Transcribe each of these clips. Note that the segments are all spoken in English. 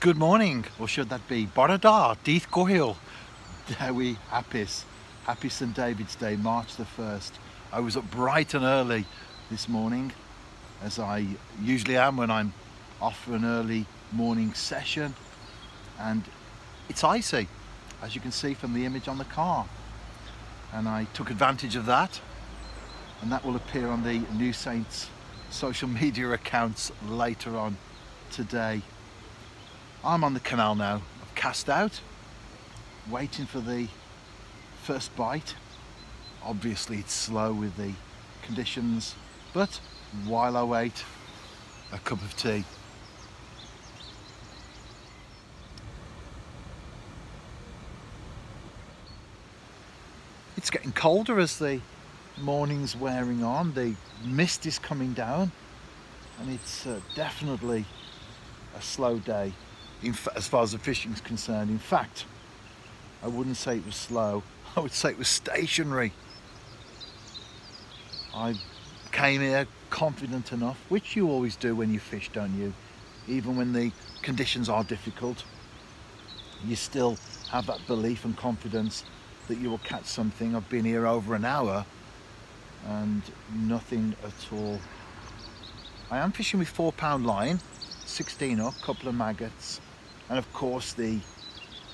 Good morning, or should that be Borada, Dydd gŵyl, Dewi hapus. Happy St David's Day, March the 1st. I was up bright and early this morning, as I usually am when I'm off for an early morning session. And it's icy, as you can see from the image on the car. And I took advantage of that, and that will appear on the New Saints social media accounts later on today. I'm on the canal now. I've cast out, waiting for the first bite. Obviously it's slow with the conditions, but while I wait, a cup of tea. It's getting colder as the morning's wearing on. The mist is coming down and it's uh, definitely a slow day as far as the fishing is concerned. In fact, I wouldn't say it was slow. I would say it was stationary. I came here confident enough, which you always do when you fish, don't you? Even when the conditions are difficult, you still have that belief and confidence that you will catch something. I've been here over an hour and nothing at all. I am fishing with four pound line, 16 up, couple of maggots, and of course the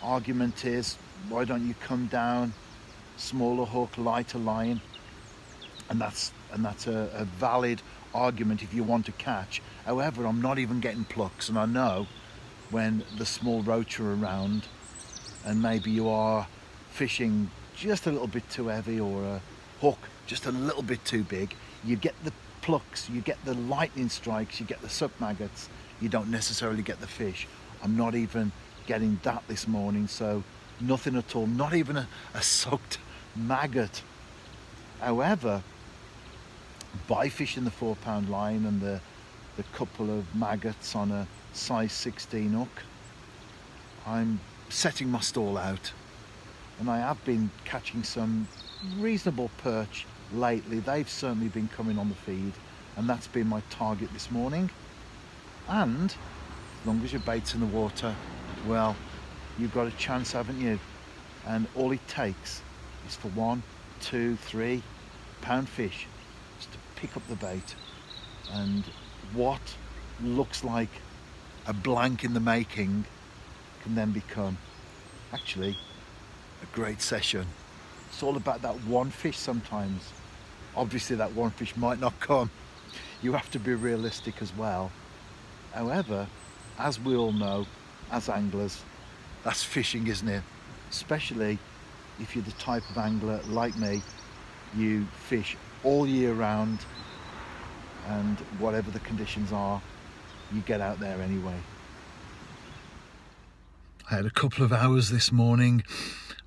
argument is, why don't you come down, smaller hook, lighter line, and that's and that's a, a valid argument if you want to catch. However, I'm not even getting plucks, and I know when the small roach are around, and maybe you are fishing just a little bit too heavy or a hook just a little bit too big, you get the plucks, you get the lightning strikes, you get the suck maggots, you don't necessarily get the fish. I'm not even getting that this morning, so nothing at all, not even a, a soaked maggot. However, by fishing the four pound line and the, the couple of maggots on a size 16 hook, I'm setting my stall out and I have been catching some reasonable perch lately. They've certainly been coming on the feed and that's been my target this morning. And long as your bait's in the water, well, you've got a chance, haven't you? And all it takes is for one, two, three pound fish just to pick up the bait. And what looks like a blank in the making can then become actually a great session. It's all about that one fish sometimes. Obviously that one fish might not come. You have to be realistic as well. However, as we all know, as anglers, that's fishing, isn't it? Especially if you're the type of angler like me, you fish all year round and whatever the conditions are, you get out there anyway. I had a couple of hours this morning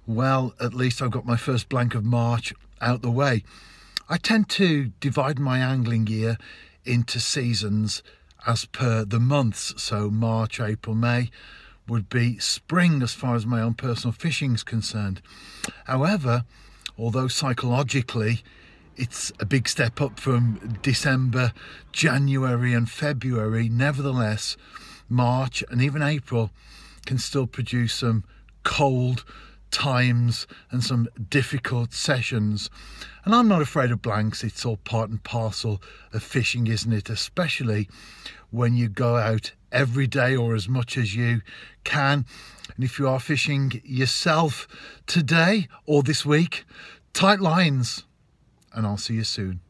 well, at least I've got my first blank of March out the way. I tend to divide my angling year into seasons as per the months. So March, April, May would be spring as far as my own personal fishing is concerned. However, although psychologically it's a big step up from December, January and February, nevertheless, March and even April can still produce some cold, times and some difficult sessions. And I'm not afraid of blanks, it's all part and parcel of fishing, isn't it? Especially when you go out every day or as much as you can. And if you are fishing yourself today or this week, tight lines, and I'll see you soon.